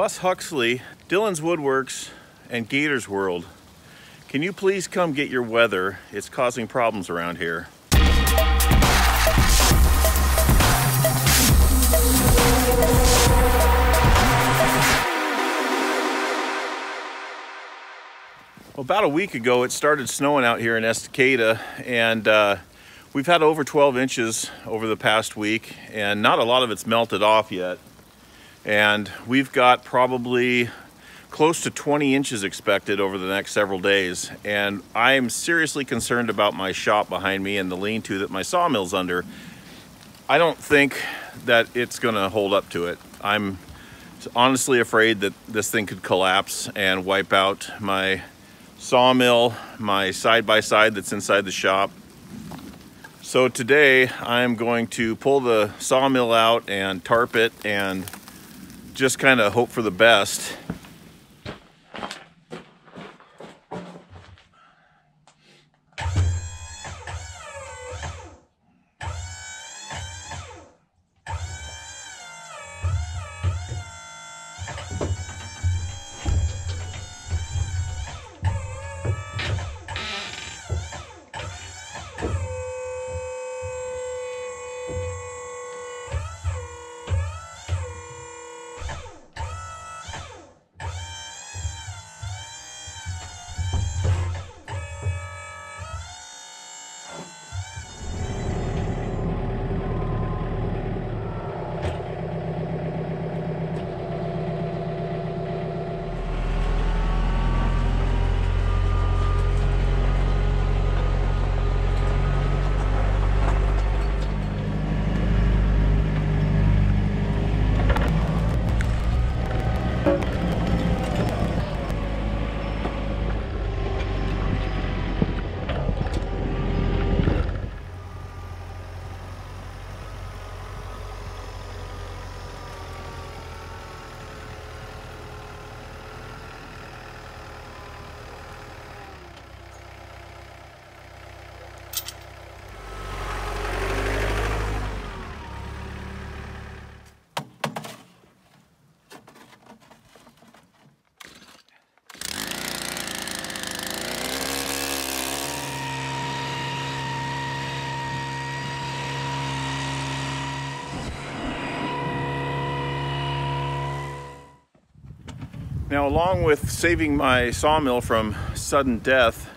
Bus Huxley, Dylan's Woodworks, and Gators World. Can you please come get your weather? It's causing problems around here. Well, about a week ago, it started snowing out here in Estacada, and uh, we've had over 12 inches over the past week, and not a lot of it's melted off yet. And we've got probably close to 20 inches expected over the next several days. And I'm seriously concerned about my shop behind me and the lean-to that my sawmill's under. I don't think that it's gonna hold up to it. I'm honestly afraid that this thing could collapse and wipe out my sawmill, my side-by-side -side that's inside the shop. So today I'm going to pull the sawmill out and tarp it and just kind of hope for the best. Now, along with saving my sawmill from sudden death,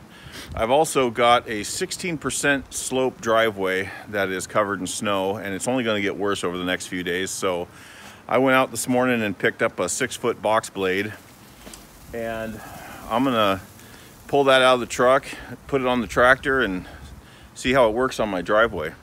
I've also got a 16% slope driveway that is covered in snow and it's only gonna get worse over the next few days. So I went out this morning and picked up a six foot box blade and I'm gonna pull that out of the truck, put it on the tractor and see how it works on my driveway.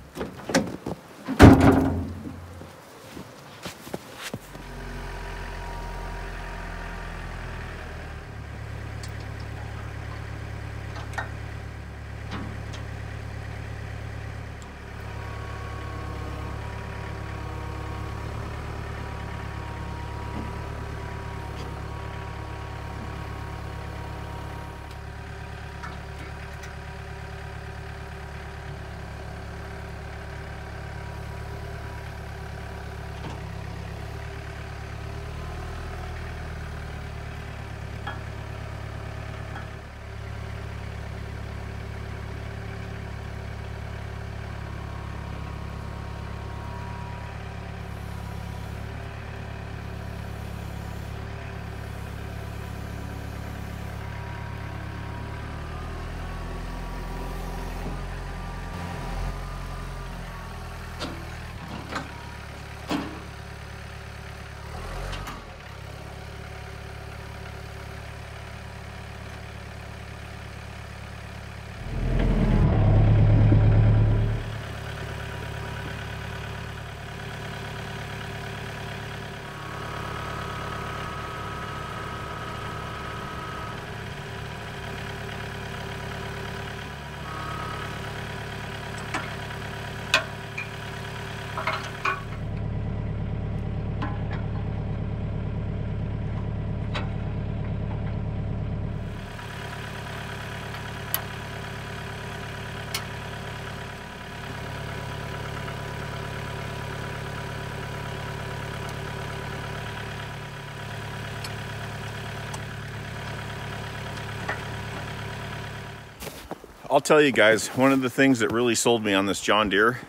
I'll tell you guys, one of the things that really sold me on this John Deere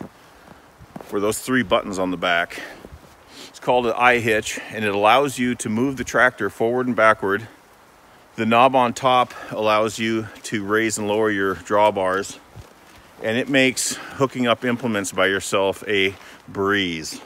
were those three buttons on the back. It's called an eye hitch and it allows you to move the tractor forward and backward. The knob on top allows you to raise and lower your drawbars and it makes hooking up implements by yourself a breeze.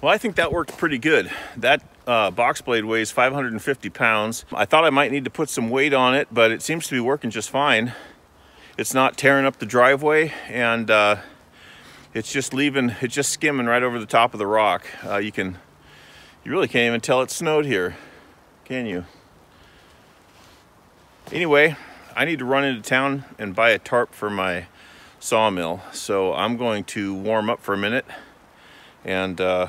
Well, I think that worked pretty good. That uh, box blade weighs 550 pounds. I thought I might need to put some weight on it, but it seems to be working just fine. It's not tearing up the driveway and uh, it's just leaving, it's just skimming right over the top of the rock. Uh, you can, you really can't even tell it snowed here, can you? Anyway, I need to run into town and buy a tarp for my sawmill. So I'm going to warm up for a minute and uh,